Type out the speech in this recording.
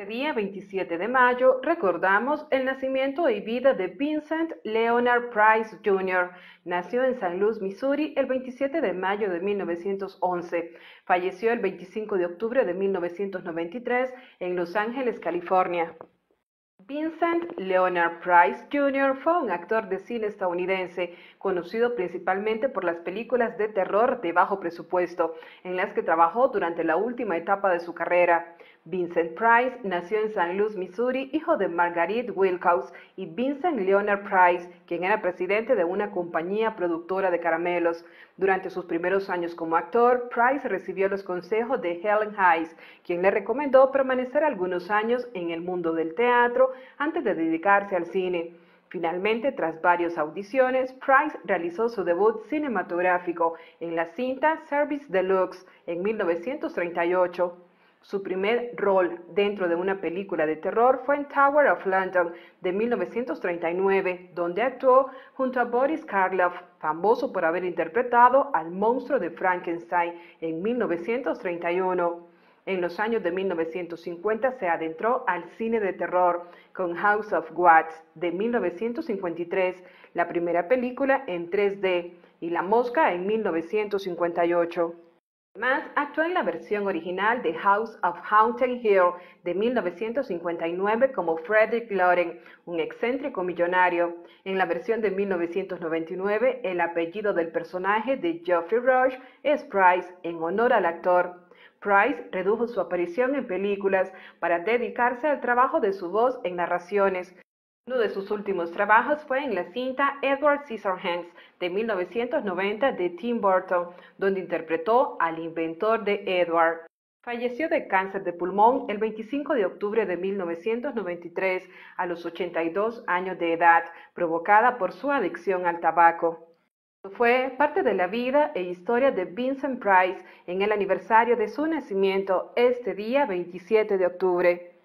Este día 27 de mayo recordamos el nacimiento y vida de Vincent Leonard Price Jr. Nació en San Luis, Missouri, el 27 de mayo de 1911. Falleció el 25 de octubre de 1993 en Los Ángeles, California. Vincent Leonard Price Jr. fue un actor de cine estadounidense, conocido principalmente por las películas de terror de bajo presupuesto, en las que trabajó durante la última etapa de su carrera. Vincent Price nació en San Luis, Missouri, hijo de Marguerite Wilcox y Vincent Leonard Price, quien era presidente de una compañía productora de caramelos. Durante sus primeros años como actor, Price recibió los consejos de Helen Hayes, quien le recomendó permanecer algunos años en el mundo del teatro antes de dedicarse al cine. Finalmente, tras varias audiciones, Price realizó su debut cinematográfico en la cinta Service Deluxe en 1938. Su primer rol dentro de una película de terror fue en Tower of London de 1939, donde actuó junto a Boris Karloff, famoso por haber interpretado al monstruo de Frankenstein en 1931. En los años de 1950 se adentró al cine de terror con House of Watts de 1953, la primera película en 3D, y La Mosca en 1958. Además, actuó en la versión original de House of Haunted Hill de 1959 como Frederick Loren, un excéntrico millonario. En la versión de 1999, el apellido del personaje de Geoffrey Rush es Price, en honor al actor. Price redujo su aparición en películas para dedicarse al trabajo de su voz en narraciones, uno de sus últimos trabajos fue en la cinta Edward Scissorhands de 1990 de Tim Burton, donde interpretó al inventor de Edward. Falleció de cáncer de pulmón el 25 de octubre de 1993 a los 82 años de edad, provocada por su adicción al tabaco. Fue parte de la vida e historia de Vincent Price en el aniversario de su nacimiento este día 27 de octubre.